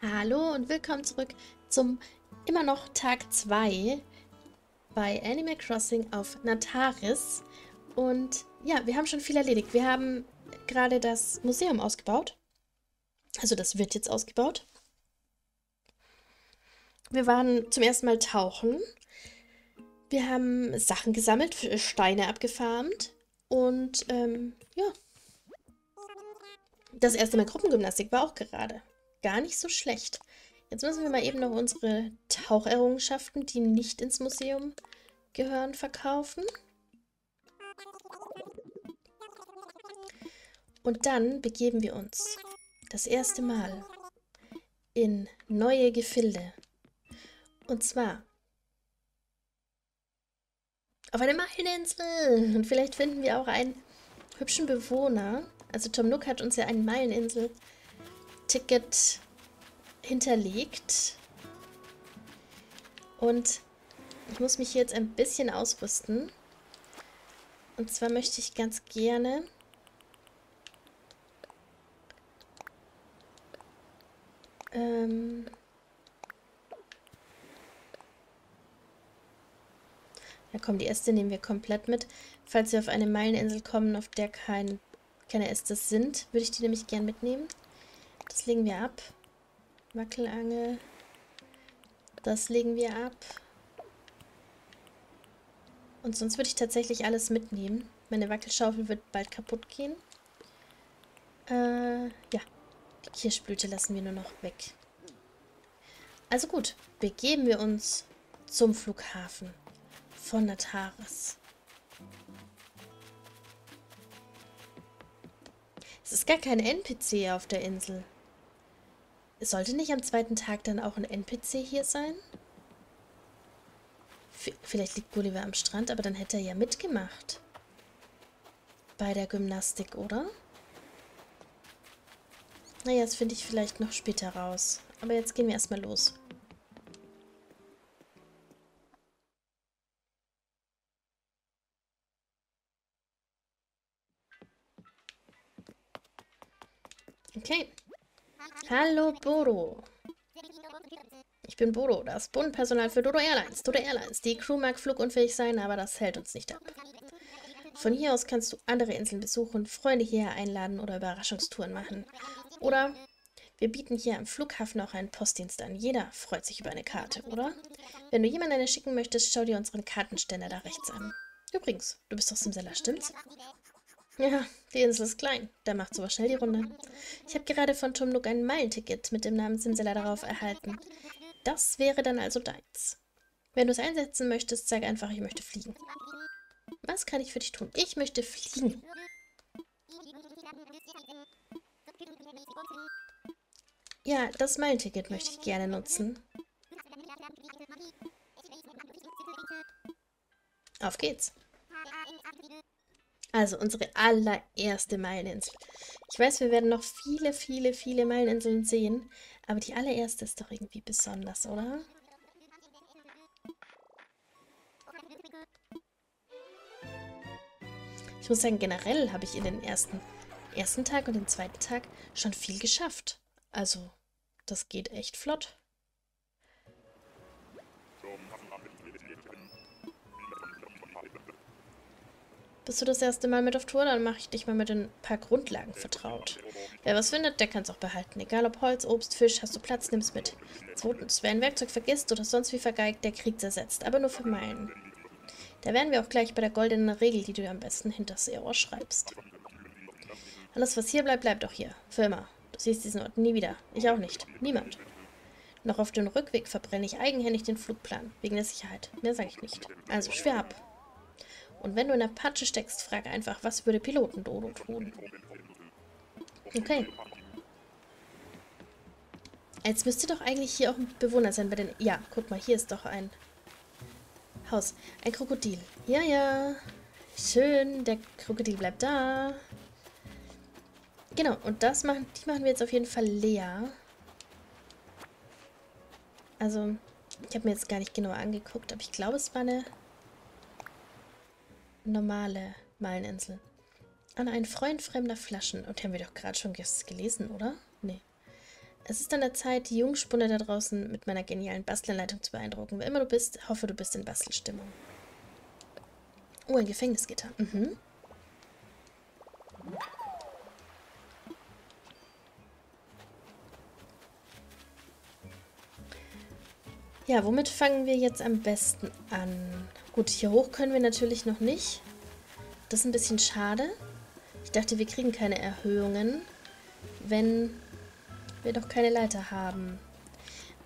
Hallo und willkommen zurück zum immer noch Tag 2 bei Animal Crossing auf Nataris. Und ja, wir haben schon viel erledigt. Wir haben gerade das Museum ausgebaut. Also das wird jetzt ausgebaut. Wir waren zum ersten Mal tauchen. Wir haben Sachen gesammelt, Steine abgefarmt. Und ähm, ja. Das erste Mal Gruppengymnastik war auch gerade. Gar nicht so schlecht. Jetzt müssen wir mal eben noch unsere Taucherrungenschaften, die nicht ins Museum gehören, verkaufen. Und dann begeben wir uns das erste Mal in neue Gefilde. Und zwar auf eine Meileninsel. Und vielleicht finden wir auch einen hübschen Bewohner. Also Tom Nook hat uns ja ein Meileninsel-Ticket hinterlegt. Und ich muss mich jetzt ein bisschen ausrüsten. Und zwar möchte ich ganz gerne ähm ja komm, die Äste nehmen wir komplett mit. Falls wir auf eine Meileninsel kommen, auf der kein, keine Äste sind, würde ich die nämlich gern mitnehmen. Das legen wir ab. Wackelangel. Das legen wir ab. Und sonst würde ich tatsächlich alles mitnehmen. Meine Wackelschaufel wird bald kaputt gehen. Äh, ja. Die Kirschblüte lassen wir nur noch weg. Also gut, begeben wir uns zum Flughafen von Nataris. Es ist gar kein NPC auf der Insel. Sollte nicht am zweiten Tag dann auch ein NPC hier sein? V vielleicht liegt Gulliver am Strand, aber dann hätte er ja mitgemacht. Bei der Gymnastik, oder? Naja, das finde ich vielleicht noch später raus. Aber jetzt gehen wir erstmal los. Okay. Hallo, Bodo. Ich bin Bodo, das Bundpersonal für Dodo Airlines. Dodo Airlines. Die Crew mag flugunfähig sein, aber das hält uns nicht ab. Von hier aus kannst du andere Inseln besuchen, Freunde hierher einladen oder Überraschungstouren machen. Oder wir bieten hier am Flughafen auch einen Postdienst an. Jeder freut sich über eine Karte, oder? Wenn du jemanden eine schicken möchtest, schau dir unseren Kartenständer da rechts an. Übrigens, du bist doch Simsella, stimmt's? Ja, die Insel ist klein. Da macht sowas schnell die Runde. Ich habe gerade von Tom Nook ein Meilenticket mit dem Namen Simsella darauf erhalten. Das wäre dann also deins. Wenn du es einsetzen möchtest, sag einfach, ich möchte fliegen. Was kann ich für dich tun? Ich möchte fliegen. Ja, das Meilenticket möchte ich gerne nutzen. Auf geht's. Also unsere allererste Meileninsel. Ich weiß, wir werden noch viele, viele, viele Meileninseln sehen, aber die allererste ist doch irgendwie besonders, oder? Ich muss sagen, generell habe ich in den ersten, ersten Tag und den zweiten Tag schon viel geschafft. Also, das geht echt flott. Bist du das erste Mal mit auf Tour? Dann mache ich dich mal mit ein paar Grundlagen vertraut. Wer was findet, der kann es auch behalten. Egal ob Holz, Obst, Fisch, hast du Platz, nimm's mit. Zweitens, wer ein Werkzeug vergisst oder sonst wie vergeigt, der kriegt's ersetzt. Aber nur für Meilen. Da wären wir auch gleich bei der goldenen Regel, die du am besten hinter das Ohr schreibst. Alles, was hier bleibt, bleibt auch hier. Für immer. Du siehst diesen Ort nie wieder. Ich auch nicht. Niemand. Noch auf dem Rückweg verbrenne ich eigenhändig den Flugplan. Wegen der Sicherheit. Mehr sage ich nicht. Also schwer ab. Und wenn du in der Patsche steckst, frage einfach, was würde Piloten-Dodo tun? Okay. Jetzt müsste doch eigentlich hier auch ein Bewohner sein bei den... Ja, guck mal, hier ist doch ein Haus. Ein Krokodil. Ja, ja. Schön, der Krokodil bleibt da. Genau, und das machen, die machen wir jetzt auf jeden Fall leer. Also, ich habe mir jetzt gar nicht genau angeguckt, aber ich glaube, es war eine normale Meileninsel. An einen Freund fremder Flaschen. Und haben wir doch gerade schon gelesen, oder? Nee. Es ist an der Zeit, die Jungspunde da draußen mit meiner genialen Bastelanleitung zu beeindrucken. Wer immer du bist, hoffe, du bist in Bastelstimmung. Oh, ein Gefängnisgitter. Mhm. Ja, womit fangen wir jetzt am besten an? Gut, hier hoch können wir natürlich noch nicht. Das ist ein bisschen schade. Ich dachte, wir kriegen keine Erhöhungen, wenn wir doch keine Leiter haben.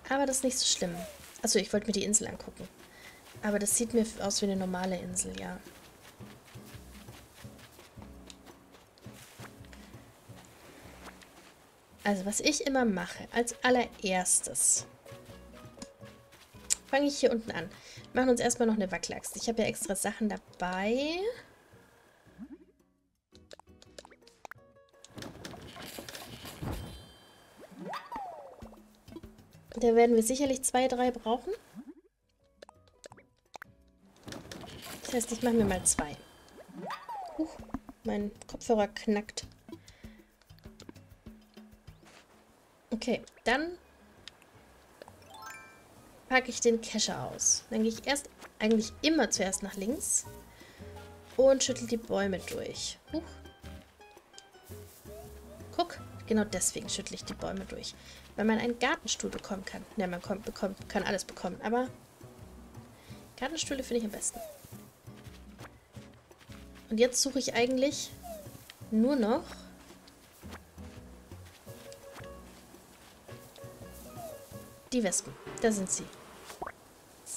Aber das ist nicht so schlimm. Achso, ich wollte mir die Insel angucken. Aber das sieht mir aus wie eine normale Insel, ja. Also, was ich immer mache, als allererstes, fange ich hier unten an. Wir machen uns erstmal noch eine Wackelaxt. Ich habe ja extra Sachen dabei. Da werden wir sicherlich zwei, drei brauchen. Das heißt, ich mache mir mal zwei. Huch, mein Kopfhörer knackt. Okay, dann packe ich den Kescher aus. Dann gehe ich erst eigentlich immer zuerst nach links und schüttel die Bäume durch. Huch. Guck, genau deswegen schüttle ich die Bäume durch. Weil man einen Gartenstuhl bekommen kann. Ja, man kommt, bekommt, kann alles bekommen, aber Gartenstühle finde ich am besten. Und jetzt suche ich eigentlich nur noch die Wespen. Da sind sie.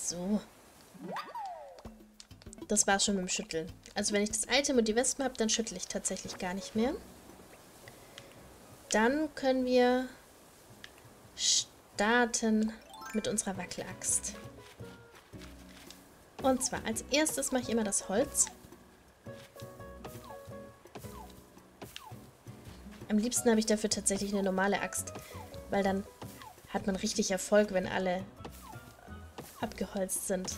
So. Das war's schon mit dem Schütteln. Also wenn ich das Item und die Wespen habe, dann schüttle ich tatsächlich gar nicht mehr. Dann können wir starten mit unserer Wackelaxt. Und zwar als erstes mache ich immer das Holz. Am liebsten habe ich dafür tatsächlich eine normale Axt, weil dann hat man richtig Erfolg, wenn alle abgeholzt sind.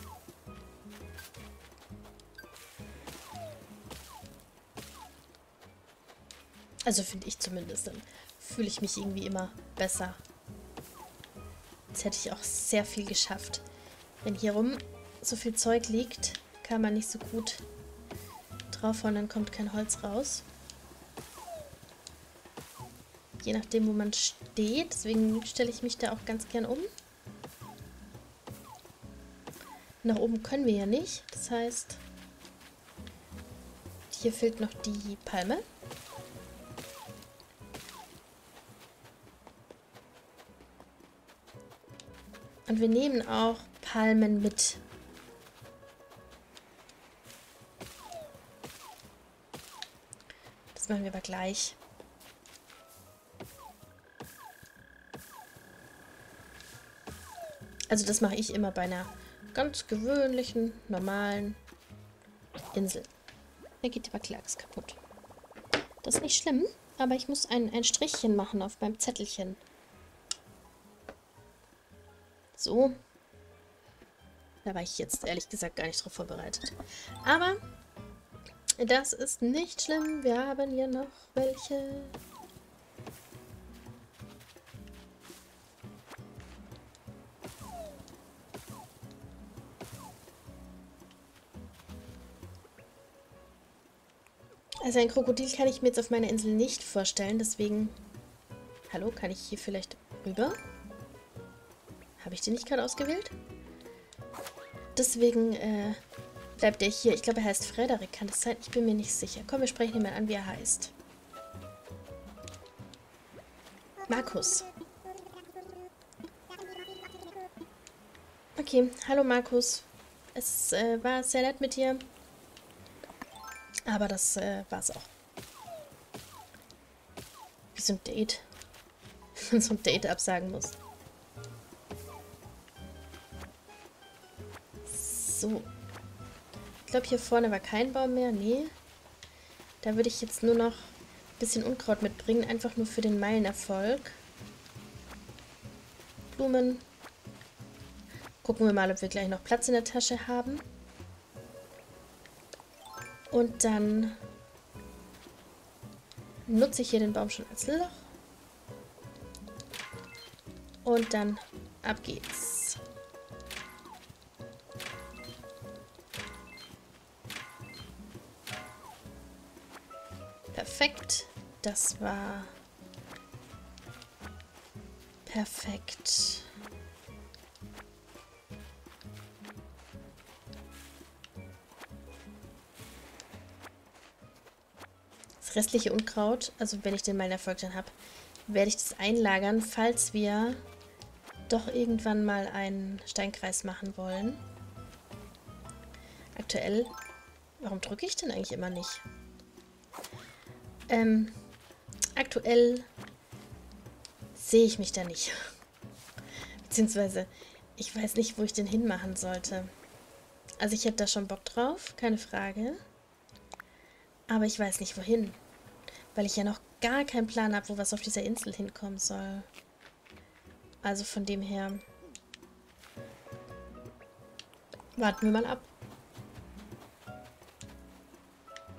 Also finde ich zumindest. Dann fühle ich mich irgendwie immer besser. Jetzt hätte ich auch sehr viel geschafft. Wenn hier rum so viel Zeug liegt, kann man nicht so gut draufhauen, dann kommt kein Holz raus. Je nachdem, wo man steht. Deswegen stelle ich mich da auch ganz gern um. Nach oben können wir ja nicht. Das heißt, hier fehlt noch die Palme. Und wir nehmen auch Palmen mit. Das machen wir aber gleich. Also das mache ich immer bei einer ganz gewöhnlichen, normalen Insel. Da geht die Wackelachs kaputt. Das ist nicht schlimm, aber ich muss ein, ein Strichchen machen auf meinem Zettelchen. So. Da war ich jetzt ehrlich gesagt gar nicht drauf vorbereitet. Aber das ist nicht schlimm. Wir haben hier noch welche. Also ein Krokodil kann ich mir jetzt auf meiner Insel nicht vorstellen, deswegen... Hallo, kann ich hier vielleicht rüber? Habe ich den nicht gerade ausgewählt? Deswegen äh, bleibt er hier. Ich glaube, er heißt Frederik. Kann das sein? Ich bin mir nicht sicher. Komm, wir sprechen ihn mal an, wie er heißt. Markus. Okay, hallo Markus. Es äh, war sehr nett mit dir. Aber das äh, war's auch. Wie so ein Date. Wenn so ein Date absagen muss. So. Ich glaube, hier vorne war kein Baum mehr. Nee. Da würde ich jetzt nur noch ein bisschen Unkraut mitbringen. Einfach nur für den Meilenerfolg. Blumen. Gucken wir mal, ob wir gleich noch Platz in der Tasche haben. Und dann nutze ich hier den Baum schon als Loch. Und dann ab geht's. Perfekt. Das war perfekt. Restliche Unkraut, also wenn ich den mal in Erfolg dann habe, werde ich das einlagern, falls wir doch irgendwann mal einen Steinkreis machen wollen. Aktuell, warum drücke ich denn eigentlich immer nicht? Ähm, aktuell sehe ich mich da nicht. Beziehungsweise, ich weiß nicht, wo ich den hinmachen sollte. Also ich hätte da schon Bock drauf, keine Frage. Aber ich weiß nicht, wohin. Weil ich ja noch gar keinen Plan habe, wo was auf dieser Insel hinkommen soll. Also von dem her... Warten wir mal ab.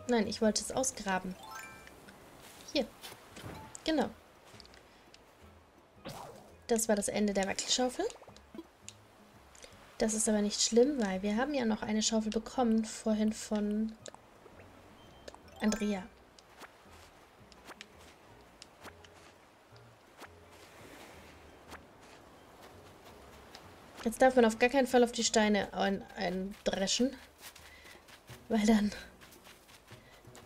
Nein, ich wollte es ausgraben. Hier. Genau. Das war das Ende der Wackelschaufel. Das ist aber nicht schlimm, weil wir haben ja noch eine Schaufel bekommen vorhin von Andrea. Jetzt darf man auf gar keinen Fall auf die Steine ein eindreschen. Weil dann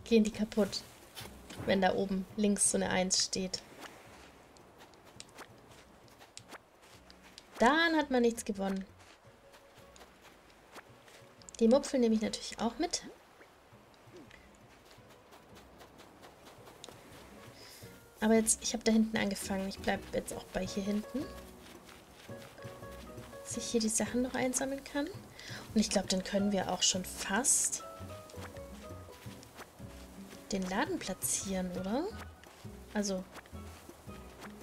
gehen die kaputt. Wenn da oben links so eine 1 steht. Dann hat man nichts gewonnen. Die Mupfel nehme ich natürlich auch mit. Aber jetzt, ich habe da hinten angefangen. Ich bleibe jetzt auch bei hier hinten dass ich hier die Sachen noch einsammeln kann. Und ich glaube, dann können wir auch schon fast den Laden platzieren, oder? Also,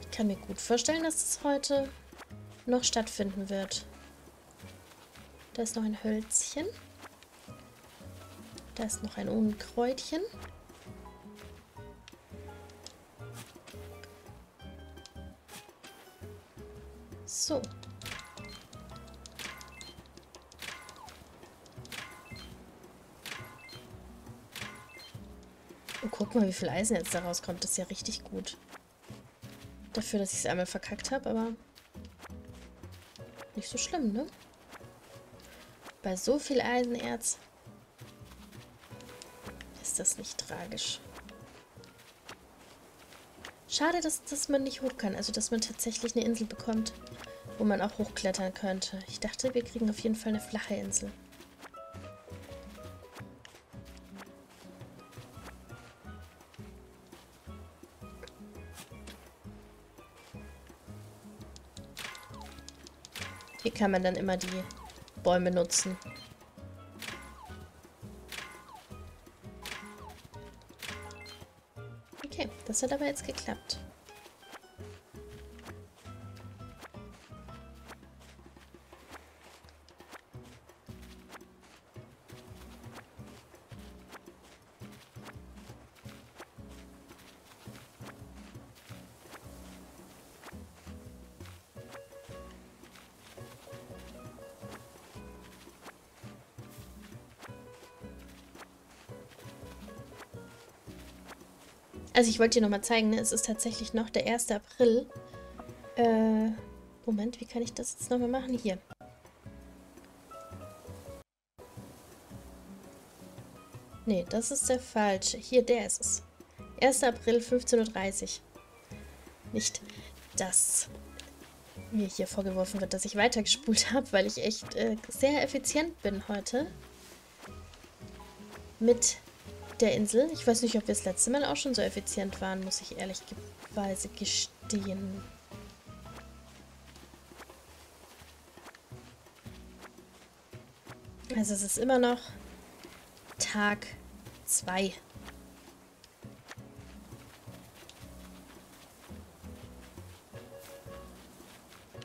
ich kann mir gut vorstellen, dass es heute noch stattfinden wird. Da ist noch ein Hölzchen. Da ist noch ein Unkräutchen. So. Guck mal, wie viel Eisen jetzt da rauskommt. Das ist ja richtig gut. Dafür, dass ich es einmal verkackt habe, aber nicht so schlimm, ne? Bei so viel Eisenerz ist das nicht tragisch. Schade, dass, dass man nicht hoch kann. Also, dass man tatsächlich eine Insel bekommt, wo man auch hochklettern könnte. Ich dachte, wir kriegen auf jeden Fall eine flache Insel. Hier kann man dann immer die Bäume nutzen. Okay, das hat aber jetzt geklappt. Also ich wollte dir nochmal zeigen, ne? es ist tatsächlich noch der 1. April. Äh, Moment, wie kann ich das jetzt nochmal machen? Hier. Nee, das ist der falsche. Hier, der ist es. 1. April, 15.30 Uhr. Nicht, dass mir hier vorgeworfen wird, dass ich weitergespult habe, weil ich echt äh, sehr effizient bin heute. Mit der Insel. Ich weiß nicht, ob wir das letzte Mal auch schon so effizient waren, muss ich ehrlicherweise gestehen. Also es ist immer noch Tag 2.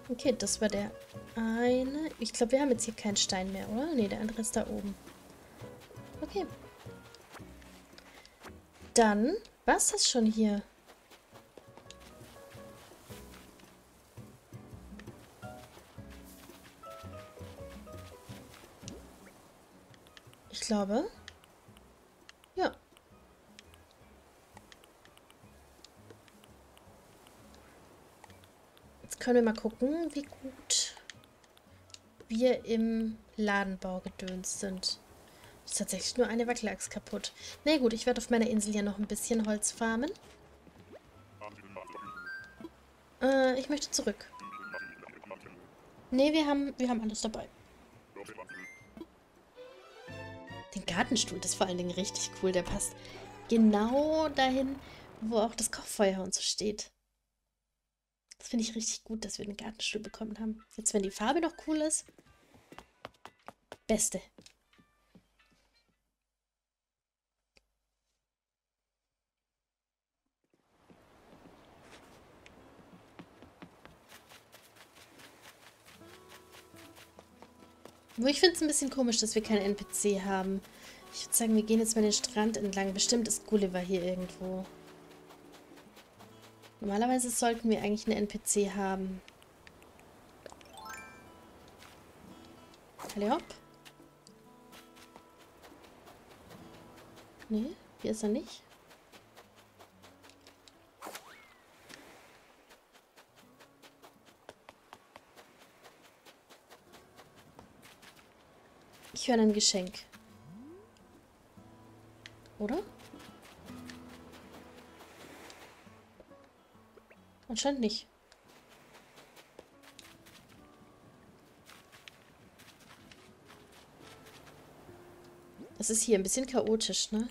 Okay, das war der eine. Ich glaube, wir haben jetzt hier keinen Stein mehr, oder? Ne, der andere ist da oben. Okay dann war es das schon hier. Ich glaube. Ja. Jetzt können wir mal gucken, wie gut wir im Ladenbau gedöns sind. Ist tatsächlich nur eine Wackelachs kaputt. Na nee, gut, ich werde auf meiner Insel ja noch ein bisschen Holz farmen. Äh, ich möchte zurück. Nee, wir haben, wir haben alles dabei. Den Gartenstuhl, das ist vor allen Dingen richtig cool. Der passt genau dahin, wo auch das Kochfeuer und so steht. Das finde ich richtig gut, dass wir den Gartenstuhl bekommen haben. Jetzt, wenn die Farbe noch cool ist. Beste. Nur ich finde es ein bisschen komisch, dass wir keinen NPC haben. Ich würde sagen, wir gehen jetzt mal den Strand entlang. Bestimmt ist Gulliver hier irgendwo. Normalerweise sollten wir eigentlich einen NPC haben. Hallo hopp. Nee, hier ist er nicht. Ich höre ein Geschenk. Oder? Anscheinend nicht. Das ist hier ein bisschen chaotisch, ne?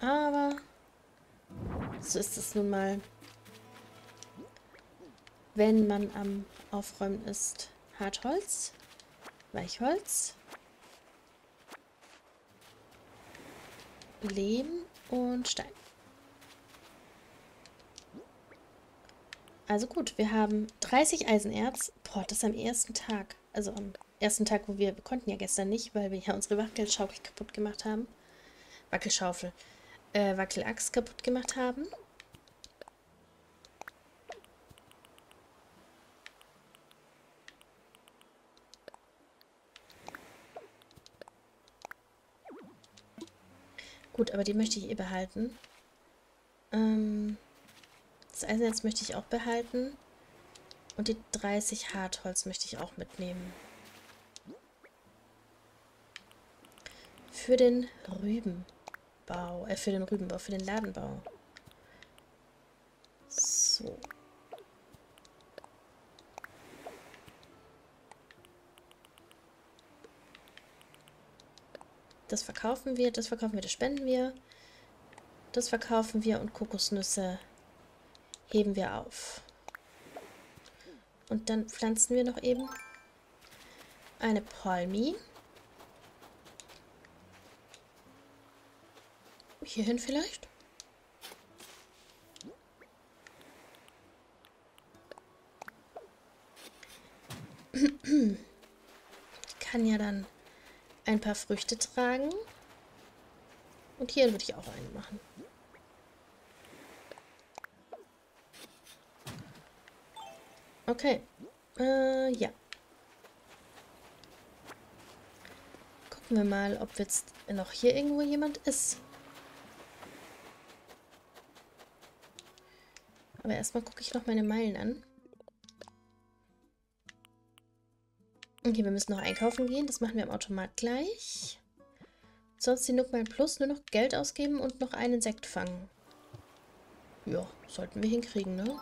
Aber so ist es nun mal, wenn man am Aufräumen ist. Hartholz, Weichholz, Lehm und Stein. Also gut, wir haben 30 Eisenerz. Boah, das am ersten Tag. Also am ersten Tag, wo wir, wir konnten ja gestern nicht, weil wir ja unsere Wackelschaufel kaputt gemacht haben. Wackelschaufel. Äh, Wackelachs kaputt gemacht haben. Gut, aber die möchte ich eh behalten. Ähm, das Eisennetz möchte ich auch behalten. Und die 30 Hartholz möchte ich auch mitnehmen. Für den Rübenbau. Äh, für den Rübenbau, für den Ladenbau. So. Das verkaufen wir, das verkaufen wir, das spenden wir. Das verkaufen wir und Kokosnüsse heben wir auf. Und dann pflanzen wir noch eben eine Palmi. Hierhin vielleicht? kann ja dann ein paar Früchte tragen. Und hier würde ich auch einen machen. Okay. Äh, ja. Gucken wir mal, ob jetzt noch hier irgendwo jemand ist. Aber erstmal gucke ich noch meine Meilen an. Okay, wir müssen noch einkaufen gehen. Das machen wir am Automat gleich. Sonst die Nookmine Plus nur noch Geld ausgeben und noch einen Insekt fangen. Ja, sollten wir hinkriegen, ne?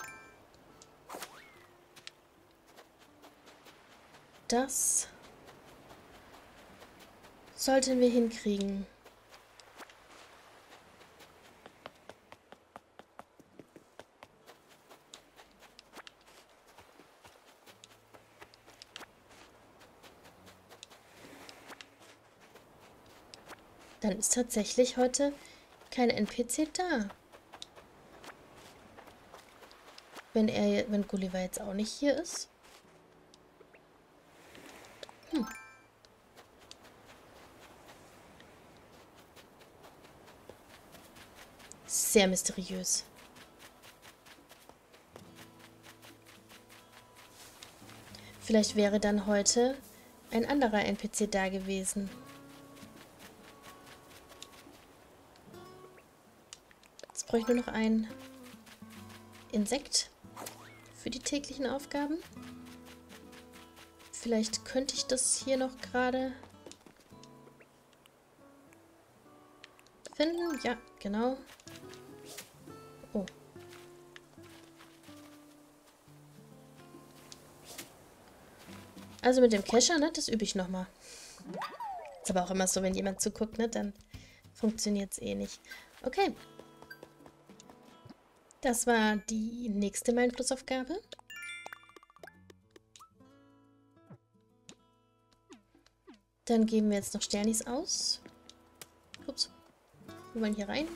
Das sollten wir hinkriegen. Dann ist tatsächlich heute kein NPC da. Wenn er, wenn Gulliver jetzt auch nicht hier ist. Hm. Sehr mysteriös. Vielleicht wäre dann heute ein anderer NPC da gewesen. Brauche ich nur noch ein Insekt für die täglichen Aufgaben. Vielleicht könnte ich das hier noch gerade finden. Ja, genau. Oh. Also mit dem Kescher, ne, das übe ich nochmal. Ist aber auch immer so, wenn jemand zuguckt, ne, dann funktioniert es eh nicht. Okay. Das war die nächste Einflussaufgabe. Dann geben wir jetzt noch Sternis aus. Ups. Wir wollen hier rein.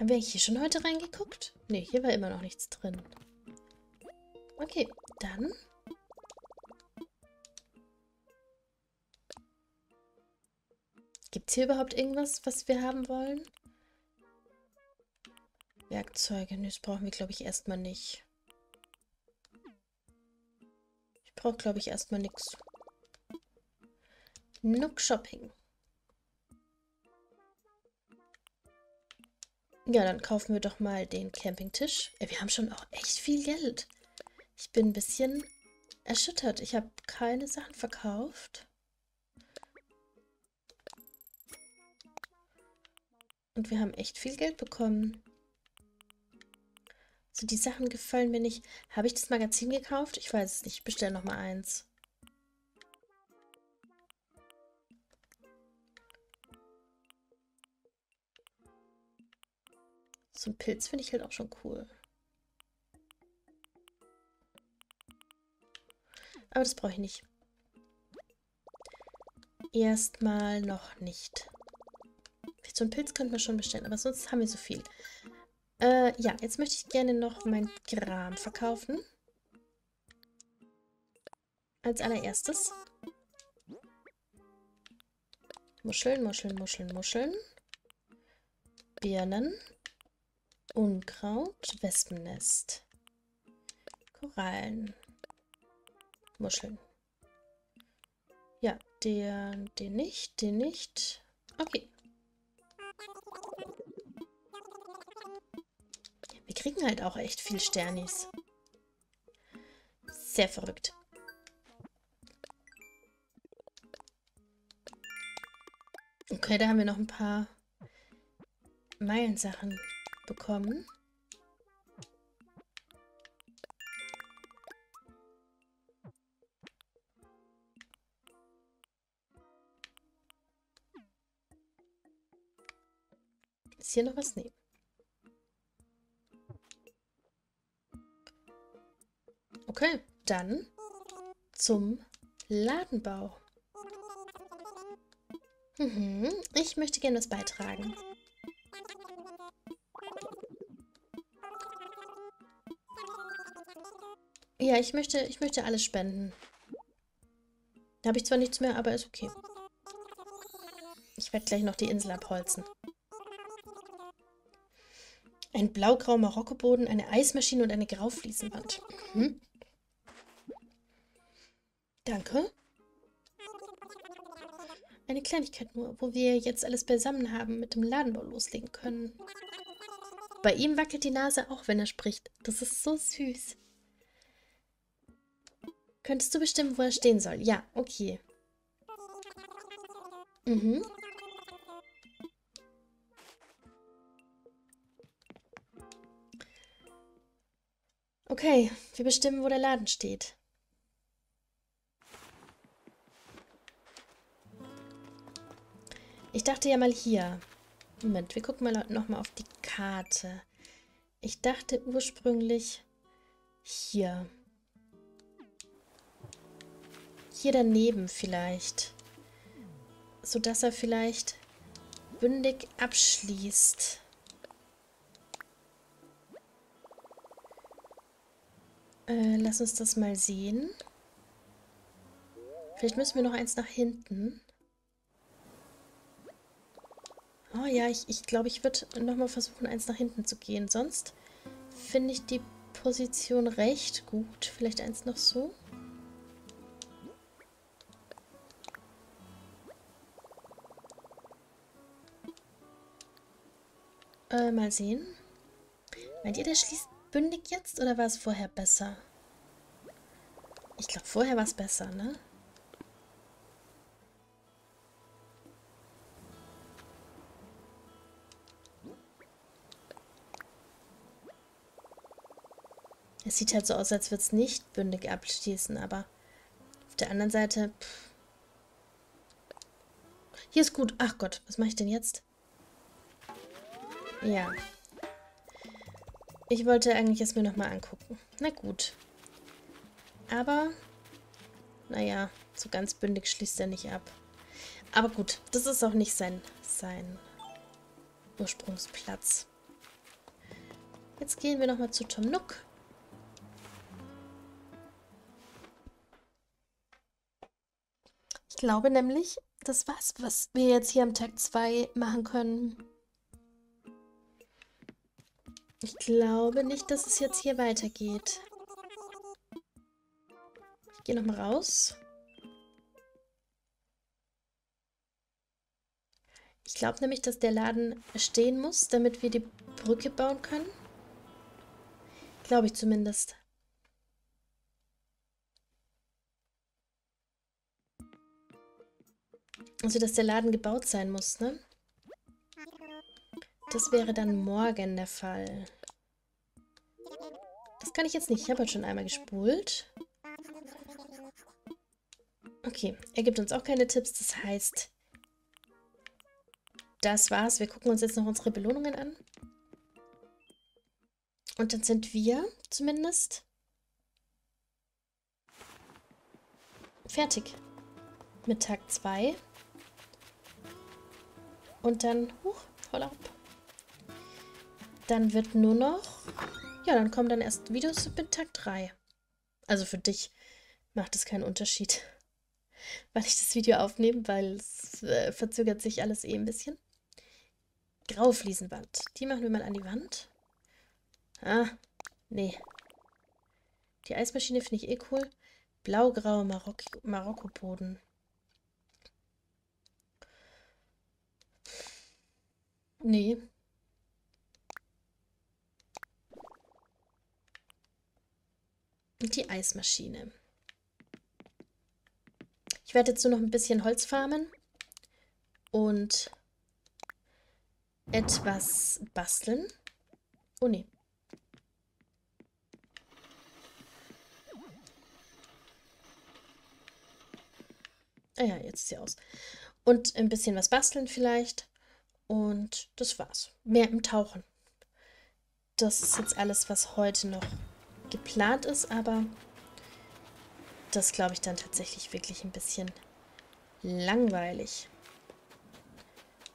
Haben wir hier schon heute reingeguckt? Ne, hier war immer noch nichts drin. Okay, dann... Es hier überhaupt irgendwas, was wir haben wollen? Werkzeuge, ne, das brauchen wir, glaube ich, erstmal nicht. Ich brauche, glaube ich, erstmal nichts. Nook Shopping. Ja, dann kaufen wir doch mal den Campingtisch. wir haben schon auch echt viel Geld. Ich bin ein bisschen erschüttert. Ich habe keine Sachen verkauft. Und wir haben echt viel Geld bekommen. So, die Sachen gefallen mir nicht. Habe ich das Magazin gekauft? Ich weiß es nicht. Ich bestelle nochmal eins. So ein Pilz finde ich halt auch schon cool. Aber das brauche ich nicht. Erstmal noch nicht. So ein Pilz könnten wir schon bestellen, aber sonst haben wir so viel. Äh, ja, jetzt möchte ich gerne noch mein Kram verkaufen. Als allererstes. Muscheln, Muscheln, Muscheln, Muscheln. Birnen. Unkraut. Wespennest. Korallen. Muscheln. Ja, der, den nicht, den nicht. Okay. Kriegen halt auch echt viel Sternis. Sehr verrückt. Okay, da haben wir noch ein paar Meilensachen bekommen. Ist hier noch was? Nee. Okay, dann zum Ladenbau. Mhm, ich möchte gerne was beitragen. Ja, ich möchte, ich möchte alles spenden. Da habe ich zwar nichts mehr, aber ist okay. Ich werde gleich noch die Insel abholzen. Ein blau-grau Marokkoboden, eine Eismaschine und eine Graufliesenwand. Mhm. Danke. Eine Kleinigkeit nur, wo wir jetzt alles beisammen haben, mit dem Ladenbau loslegen können. Bei ihm wackelt die Nase auch, wenn er spricht. Das ist so süß. Könntest du bestimmen, wo er stehen soll? Ja, okay. Mhm. Okay, wir bestimmen, wo der Laden steht. Ich dachte ja mal hier. Moment, wir gucken mal nochmal auf die Karte. Ich dachte ursprünglich hier. Hier daneben vielleicht. Sodass er vielleicht bündig abschließt. Äh, lass uns das mal sehen. Vielleicht müssen wir noch eins nach hinten. Oh ja, ich, ich glaube, ich würde nochmal versuchen, eins nach hinten zu gehen. Sonst finde ich die Position recht gut. Vielleicht eins noch so. Äh, mal sehen. Meint ihr, der schließt bündig jetzt oder war es vorher besser? Ich glaube, vorher war es besser, ne? Es sieht halt so aus, als würde es nicht bündig abschließen, aber auf der anderen Seite... Pff. Hier ist gut. Ach Gott, was mache ich denn jetzt? Ja. Ich wollte eigentlich es mir nochmal angucken. Na gut. Aber, naja, so ganz bündig schließt er nicht ab. Aber gut, das ist auch nicht sein, sein Ursprungsplatz. Jetzt gehen wir nochmal zu Tom Nook. Ich glaube nämlich, das war's, was wir jetzt hier am Tag 2 machen können. Ich glaube nicht, dass es jetzt hier weitergeht. Ich gehe nochmal raus. Ich glaube nämlich, dass der Laden stehen muss, damit wir die Brücke bauen können. Glaube ich zumindest. Also, dass der Laden gebaut sein muss, ne? Das wäre dann morgen der Fall. Das kann ich jetzt nicht. Ich habe heute schon einmal gespult. Okay, er gibt uns auch keine Tipps. Das heißt, das war's. Wir gucken uns jetzt noch unsere Belohnungen an. Und dann sind wir zumindest fertig mit Tag 2. Und dann, huch, holla. Dann wird nur noch... Ja, dann kommen dann erst Videos mit Tag 3. Also für dich macht es keinen Unterschied, weil ich das Video aufnehme, weil es äh, verzögert sich alles eh ein bisschen. Graue Fliesenwand. Die machen wir mal an die Wand. Ah, nee. Die Eismaschine finde ich eh cool. Blau-grauer Marok Marokko-Boden. Nee, Und die Eismaschine. Ich werde jetzt nur noch ein bisschen Holz farmen und etwas basteln. Oh ne. Ah ja, jetzt ist sie aus. Und ein bisschen was basteln vielleicht. Und das war's. Mehr im Tauchen. Das ist jetzt alles, was heute noch geplant ist, aber das glaube ich dann tatsächlich wirklich ein bisschen langweilig.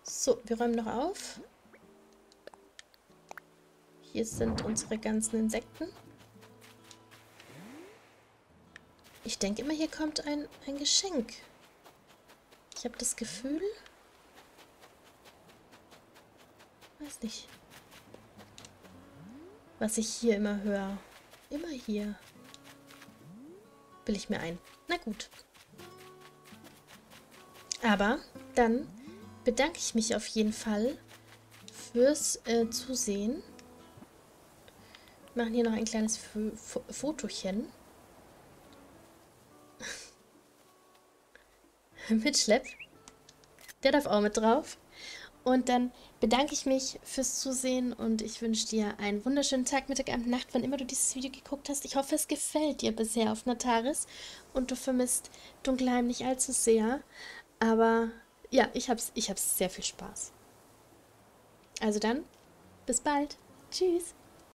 So, wir räumen noch auf. Hier sind unsere ganzen Insekten. Ich denke immer, hier kommt ein, ein Geschenk. Ich habe das Gefühl... Weiß nicht. Was ich hier immer höre. Immer hier. Will ich mir ein. Na gut. Aber dann bedanke ich mich auf jeden Fall fürs äh, Zusehen. Machen hier noch ein kleines F Fotochen. mit Schlepp. Der darf auch mit drauf. Und dann bedanke ich mich fürs Zusehen und ich wünsche dir einen wunderschönen Tag, Mittag, Abend, Nacht, wann immer du dieses Video geguckt hast. Ich hoffe, es gefällt dir bisher auf Nataris und du vermisst Dunkelheim nicht allzu sehr. Aber ja, ich habe ich hab's sehr viel Spaß. Also dann, bis bald. Tschüss.